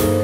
you.